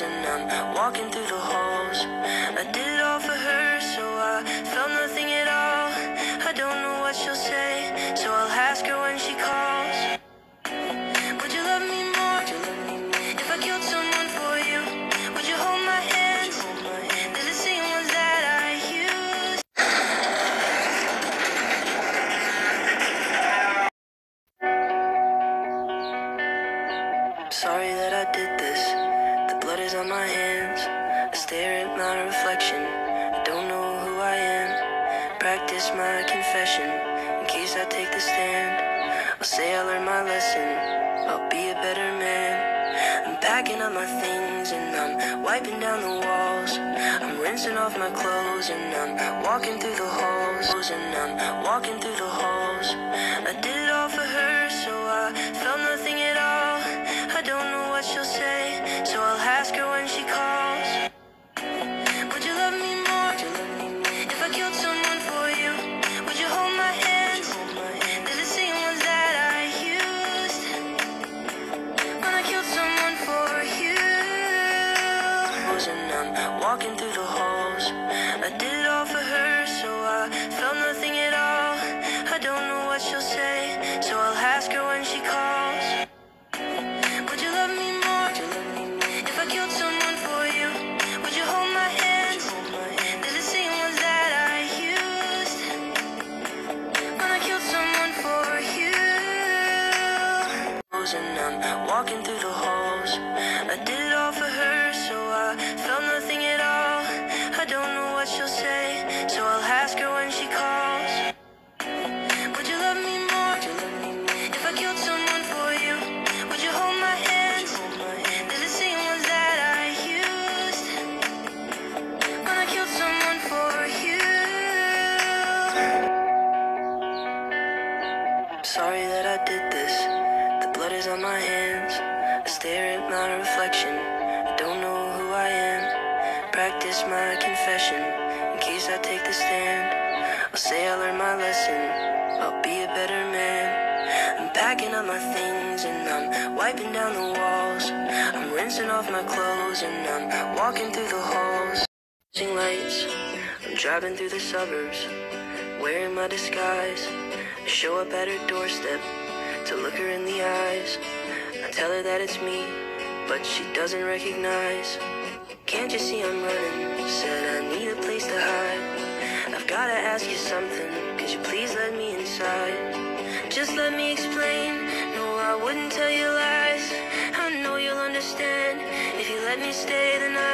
and I'm walking through the halls. I did it all for her, so I felt nothing at all. I don't know what she'll say, so I'll ask her when she calls. Would you love me more if I killed someone for you? Would you hold my hands? They're the same ones that I used. Sorry that I did this. Is on my hands. I stare at my reflection. I don't know who I am. Practice my confession in case I take the stand. I'll say I learned my lesson. I'll be a better man. I'm packing up my things and I'm wiping down the walls. I'm rinsing off my clothes and I'm walking through the halls. And I'm walking through the halls. I did it all for her, so I felt And I'm walking through the halls. I did it all for her, so I felt nothing at all. I don't know what she'll say, so I'll ask her when she calls. Would you love me more if I killed someone for you? Would you hold my hands? They're the same ones that I used when I killed someone for you. And I'm walking through the halls. I did Sorry that I did this. The blood is on my hands. I stare at my reflection. I don't know who I am. Practice my confession in case I take the stand. I'll say I learned my lesson. I'll be a better man. I'm packing up my things and I'm wiping down the walls. I'm rinsing off my clothes and I'm walking through the halls. Lights. I'm driving through the suburbs, wearing my disguise. Show up at her doorstep to look her in the eyes. I tell her that it's me, but she doesn't recognize. Can't you see I'm running? Said I need a place to hide. I've gotta ask you something. Could you please let me inside? Just let me explain. No, I wouldn't tell you lies. I know you'll understand if you let me stay the night.